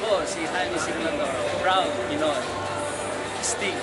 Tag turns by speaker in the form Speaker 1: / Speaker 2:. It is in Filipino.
Speaker 1: po, si Jaime Siglandoro, proud Pinoy. Stig.